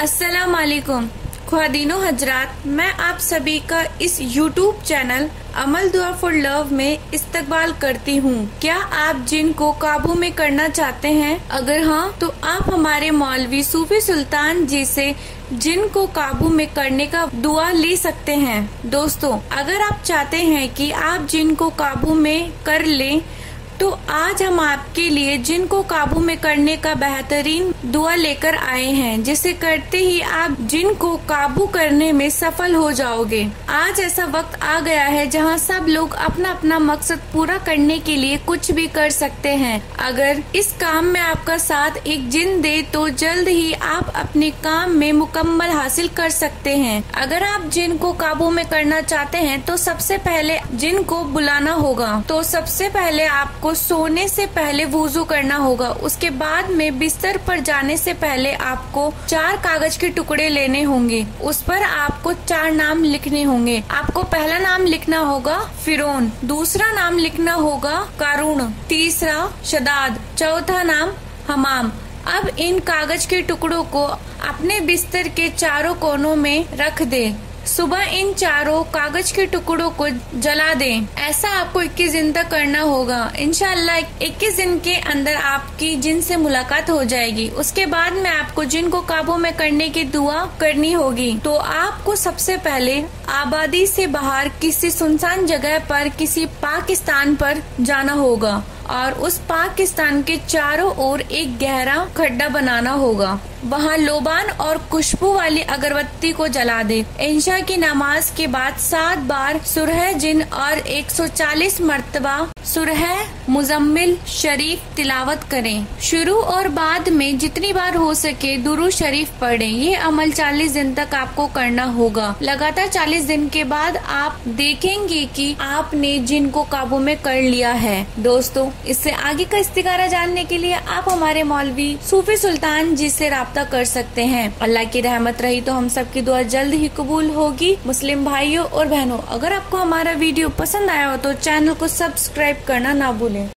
अस्सलाम वालेकुम खुवादीनो हजरात, मैं आप सभी का इस YouTube चैनल अमल दुआ फॉर लव में इस्तकबाल करती हूँ। क्या आप जिन को काबू में करना चाहते हैं, अगर हाँ तो आप हमारे मौलवी सूफी सुल्तान जी से जिन को काबू में करने का दुआ ले सकते हैं। दोस्तों, अगर आप चाहते हैं कि आप जिन को काबू में कर लें तो आज हम आपके लिए जिनको काबू में करने का बेहतरीन दुआ लेकर आए हैं, जिसे करते ही आप जिनको काबू करने में सफल हो जाओगे। आज ऐसा वक्त आ गया है जहाँ सब लोग अपना अपना मकसद पूरा करने के लिए कुछ भी कर सकते हैं। अगर इस काम में आपका साथ एक जिन दे तो जल्द ही आप अपने काम में मुकम्मल हासिल कर सकते हैं। अगर आप जिन को काबू में करना चाहते हैं तो सबसे पहले जिन को बुलाना होगा तो सबसे पहले आपको सोने से पहले वज़ू करना होगा। उसके बाद में बिस्तर पर जाने से पहले आपको चार कागज़ के टुकड़े लेने होंगे। उस पर आपको चार नाम लिखने होंगे। आपको पहला नाम लिखना होगा फिरोन। दूसरा नाम लिखना होगा कारून तीसरा शदाद। चौथा नाम हमाम। अब इन कागज़ के टुकड़ों को अपने बिस्तर के चारों कोनों में रख दे। सुबह इन चारों कागज़ के टुकड़ों को जला दें। ऐसा आपको 21 दिन तक करना होगा। इनशाला 21 दिन के अंदर आपकी जिन से मुलाकात हो जाएगी। उसके बाद में आपको जिन को काबू में करने की दुआ करनी होगी। तो आपको सबसे पहले आबादी से बाहर किसी सुनसान जगह पर, किसी पाकिस्तान पर जाना होगा। और उस पाकिस्तान के चारों ओर एक गहरा खड्डा बनाना होगा। वहाँ लोबान और खुशबू वाली अगरबत्ती को जला दे। इंशा की नमाज़ के बाद सात बार सुरह जिन और 140 मरतबा सुरह मुजम्मिल शरीफ तिलावत करें। शुरू और बाद में जितनी बार हो सके दुरू शरीफ पढ़ें। ये अमल 40 दिन तक आपको करना होगा। लगातार 40 दिन के बाद आप देखेंगे कि आपने जिन को काबू में कर लिया है। दोस्तों, इससे आगे का इस्तिकारा जानने के लिए आप हमारे मौलवी सूफी सुल्तान जी से रबता कर सकते हैं। अल्लाह की रहमत रही तो हम सबकी दुआ जल्द ही कबूल होगी। मुस्लिम भाइयों और बहनों, अगर आपको हमारा वीडियो पसंद आया हो तो चैनल को सब्सक्राइब करना ना भूलें।